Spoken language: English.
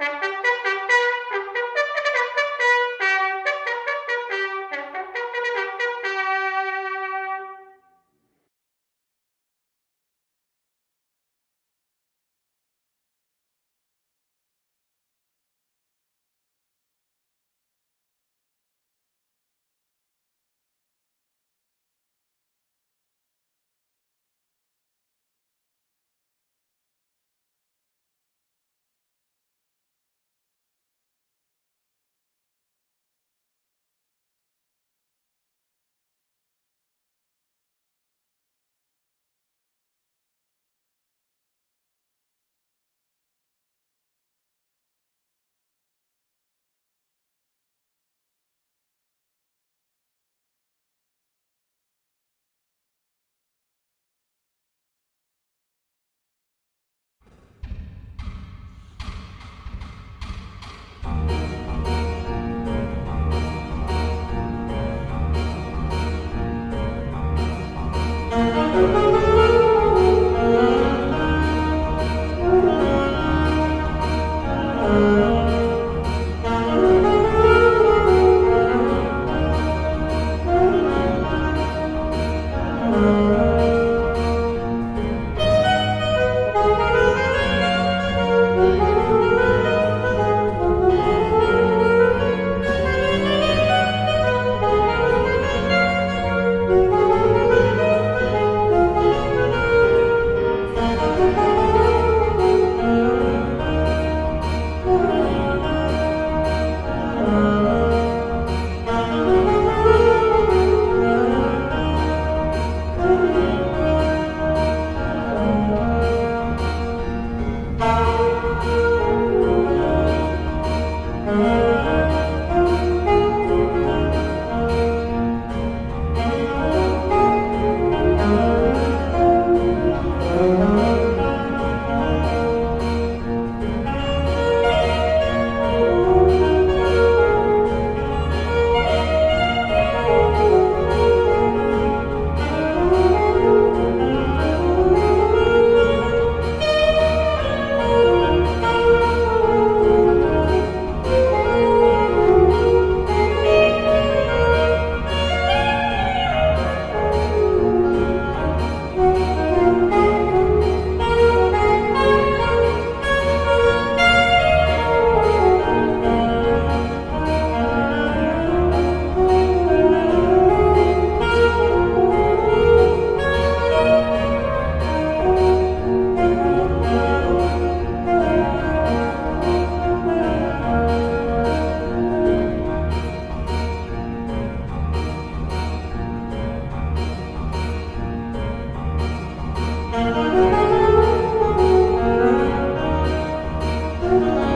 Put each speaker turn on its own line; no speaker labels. Thank you.
Bye.